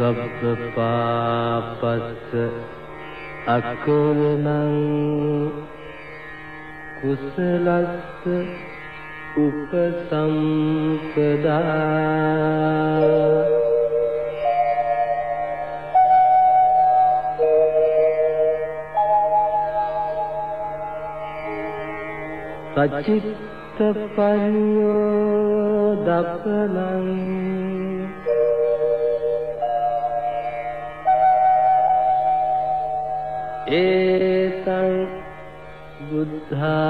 සබ්බපාපස්ස අකුරණං කුසලස්ස උපසම්පදා සචිත්ත පඤ්ඤෝ දපනං एतं बुद्धानशासनम्